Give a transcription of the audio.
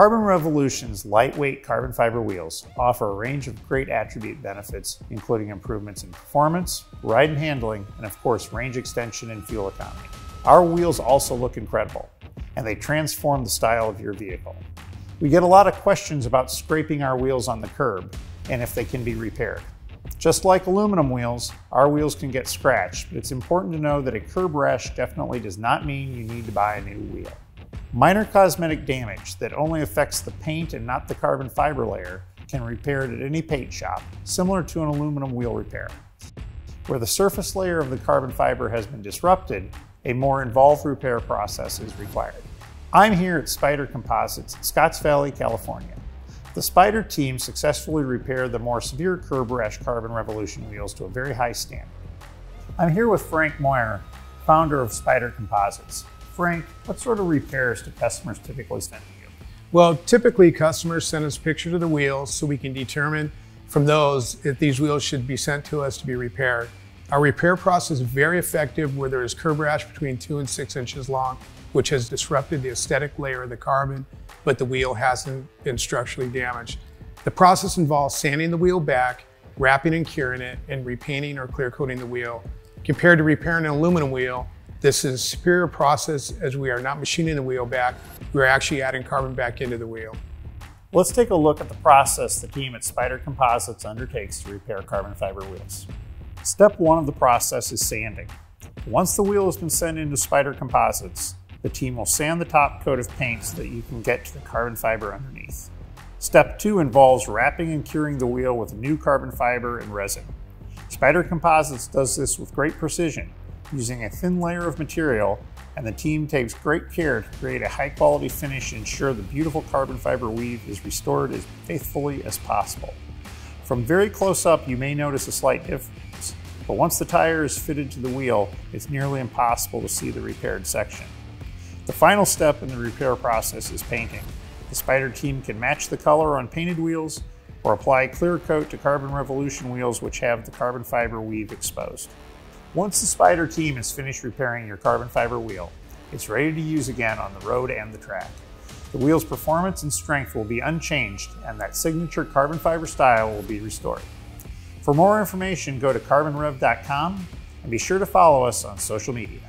Carbon Revolution's lightweight carbon fiber wheels offer a range of great attribute benefits, including improvements in performance, ride and handling, and of course, range extension and fuel economy. Our wheels also look incredible, and they transform the style of your vehicle. We get a lot of questions about scraping our wheels on the curb and if they can be repaired. Just like aluminum wheels, our wheels can get scratched, but it's important to know that a curb rash definitely does not mean you need to buy a new wheel. Minor cosmetic damage that only affects the paint and not the carbon fiber layer can be repaired at any paint shop, similar to an aluminum wheel repair. Where the surface layer of the carbon fiber has been disrupted, a more involved repair process is required. I'm here at Spyder Composites in Scotts Valley, California. The Spyder team successfully repaired the more severe curb rash Carbon Revolution wheels to a very high standard. I'm here with Frank Moyer, founder of Spyder Composites. Frank, what sort of repairs do customers typically send to you? Well, typically customers send us pictures of the wheels so we can determine from those if these wheels should be sent to us to be repaired. Our repair process is very effective where there is curb rash between two and six inches long, which has disrupted the aesthetic layer of the carbon, but the wheel hasn't been structurally damaged. The process involves sanding the wheel back, wrapping and curing it, and repainting or clear coating the wheel. Compared to repairing an aluminum wheel, this is a superior process as we are not machining the wheel back, we're actually adding carbon back into the wheel. Let's take a look at the process the team at Spyder Composites undertakes to repair carbon fiber wheels. Step one of the process is sanding. Once the wheel has been sent into Spyder Composites, the team will sand the top coat of paint so that you can get to the carbon fiber underneath. Step two involves wrapping and curing the wheel with new carbon fiber and resin. Spyder Composites does this with great precision, using a thin layer of material, and the team takes great care to create a high quality finish and ensure the beautiful carbon fiber weave is restored as faithfully as possible. From very close up, you may notice a slight difference, but once the tire is fitted to the wheel, it's nearly impossible to see the repaired section. The final step in the repair process is painting. The Spyder team can match the color on painted wheels or apply clear coat to Carbon Revolution wheels which have the carbon fiber weave exposed. Once the Spyder team is finished repairing your carbon fiber wheel, it's ready to use again on the road and the track. The wheel's performance and strength will be unchanged and that signature carbon fiber style will be restored. For more information, go to carbonrev.com and be sure to follow us on social media.